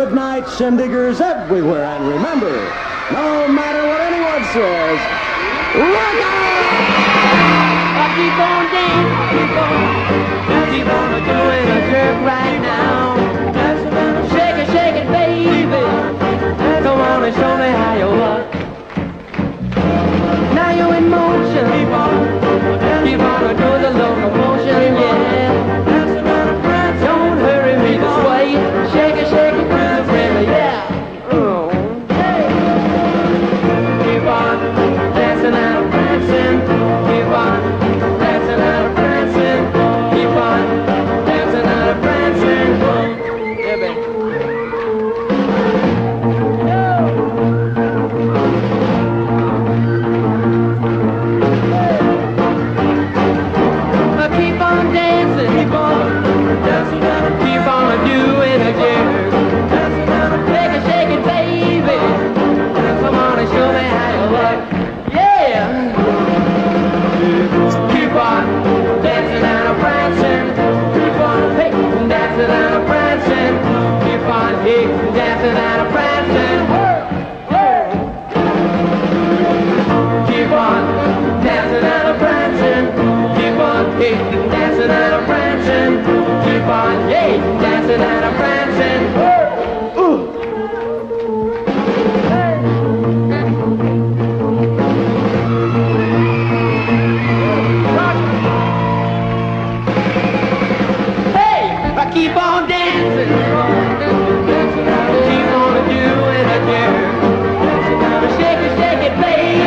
Good night, shindiggers everywhere, and remember, no matter what anyone says, rock on! I keep on dancing. keep on dancing. She wanna do it again. Shake it, shake it, baby.